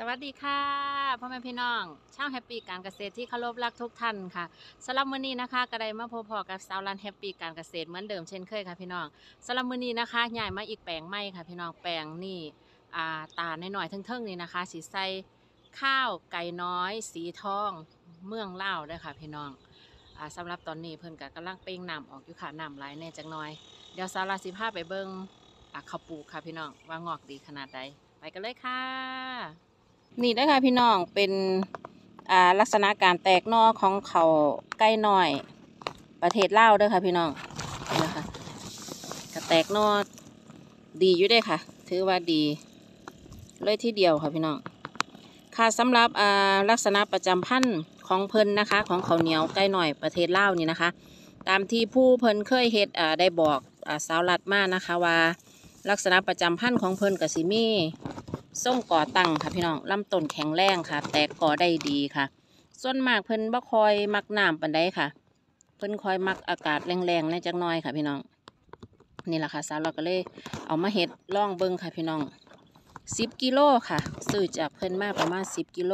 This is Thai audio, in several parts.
สวัสดีค่ะพ่อแม่พี่น้องชาวแฮปปี้การเกษตรที่เคารพรักทุกท่านค่ะสำหรับมื้อนี้นะคะก็ได้มาพบพ้อกับสาวรันแฮปปี้การเกษตรเหมือนเดิมเช่นเคยค่ะพี่น้องสำหรับมื้อนี้นะคะย้ายมาอีกแปลงใหม่ค่ะ พี่น้องแปลงนี่อาตาหน่อยๆเทิงๆนี่นะคะสิใส่ข้าวไก่น้อย สีทองเมืองลาวเด้อค่ะ พี่น้องอ่าสำหรับตอนนี้เพิ่นก็กำลังเป่งน้ำออกอยู่ค่ะน้ำไหลแน่จักหน่อย เดี๋ยวสาวรันสิพาไปเบิ่งอาข้าวปลูกค่ะพี่น้องว่างอกดีขนาดใดไปกันเลยค่ะ นี่ได้อค่ะพี่น้องเป็นอ่าลักษณะการแตกนอของเขาใกล้น้อย ประเทศลาวเด้อค่ะพี่น้องนะคะก็แตกนอดีอยู่ด้ค่ะ ถือว่าดีเลยที่เดียวค่ะพี่น้องค่ะสำหรับอ่าลักษณะประจำพันธุ์ของเพิ่นนะคะ ของเขาเหนียวใกล้หน่อยประเทศลาวนี่นะคะ ตามที่ผู้เพิ่นเคยเฮ็ดอ่าได้บอกอ่าสาวรัดมานะคะว่า ลักษณะประจำพันธุ์ของเพิ่นกับสิมี ส่งก่อตั้งค่ะพี่น้องลำต้นแข็งแรงค่ะ แตกก่อได้ดีค่ะ ส่วนมากเพิ่นบ่คอยมักน้ำปานใดค่ะ เพิ่นคอยมักอากาศแรงๆในจักหน่อยค่ะ พี่น้อง นี่แหละค่ะสาวเราก็เลยเอามาเฮ็ดล่องเบิ่งค่ะพี่น้อง10กิโลค่ะซื้อจากเพิ่นมาประมาณ10กิโล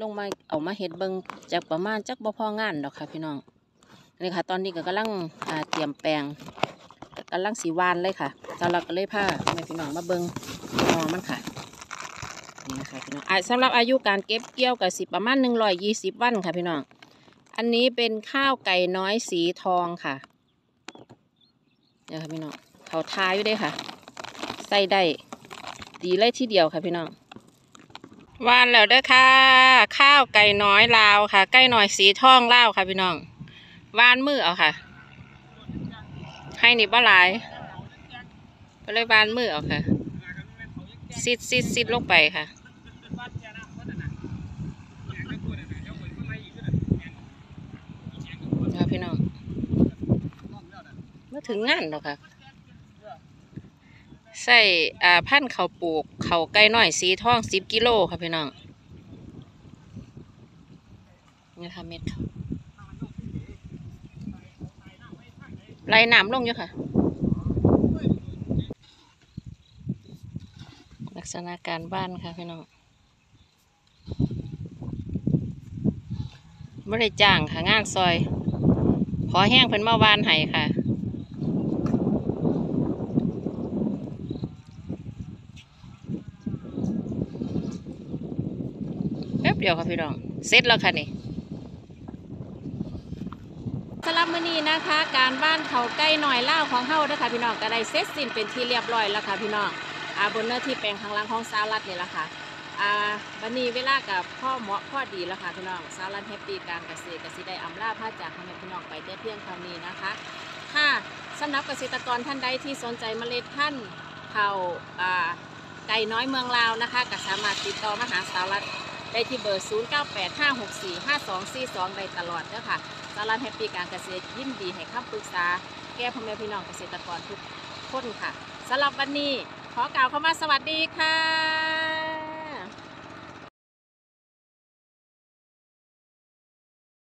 ลงมาเอามาเฮ็ดเบิ่งจากประมาณจักบ่พองานดอกค่ะ พี่น้องนี่ค่ะ ตอนนี้ก็กำลังเตรียมแปลงกำลังสีวานเลยค่ะสาวเราก็เลยพาแม่พี่น้องมาเบิ่ง นอมันค่ะนี่นะคะพี่น้องอสำหรับอายุการเก็บเกี่ยวกับสิประมาณหนึ่งร้อยยี่สิบวันค่ะพี่น้องอันนี้เป็นข้าวไก่น้อยสีทองค่ะเนี่ยค่ะพี่น้องเขาทาอยู่ได้ค่ะใส่ได้ดีเลยทีเดียวค่ะพี่น้องวานแล้วเด้อค่ะ ข้าวไก่น้อยลาวค่ะ ไก่น้อยสีทองลาวค่ะพี่น้องวานมือเอาค่ะ ให้นี่บ่หลายก็เลยวานมือเอาค่ะ ซิดซิดซิดลงไปค่ะครับพี่น้องเมื่อถึงงานแล้วค่ะ ใส่อ่าพันเขาปลูกเขาไก่น้อยสีทองสิบกิโลค่ะพี่น้องนี่ค่ะเม็ดเขาไล่น้ำลงอยู่ค่ะ ลัก ษณะการบ้านค่ะพี่น้องไม่ได้จ้างค่ะงานซอย ขอแห้งเพิ่นมาวานให้ค่ะแป๊บเดียวค่ะพี่น้องเสร็จแล้วค่ะนี่สำหรับมื้อนี้นะคะ การบ้านเขาใกล้หน่อยเล่าของเฮาเด้อค่ะพี่น้องก็ได้เสร็จสิ้นเป็นที่เรียบร้อยแล้วค่ะพี่น้อง อาบนเนื้อที่แปลงข้างล่างของสาวรัดนี่แหละค่ะอาบันนี้เวลากับพ่อเหมาะพ่อดีแล้วค่ะพี่น้องสาวรันแฮปปี้การเกษตรกะสิได้อำลาลาจากพ่อแม่พี่น้องไปแต่เพียงเท่านี้นะคะค่ะสำหรับเกษตรกรท่านใดที่สนใจเมล็ดพันธุ์ข้าวอ่าไก่น้อยเมืองลาวนะคะก็สามารถติดต่อมาหาสาวรันได้ที่เบอร์ 0985645242ได้ตลอดเด้อค่ะสาวรันแฮปปี้การเกษตรยินดีให้คำปรึกษา แก่พ่อแม่พี่น้องเกษตรกรทุกคนค่ะสำหรับวันนี้ ขอกล่าวคำว่าสวัสดีค่ะ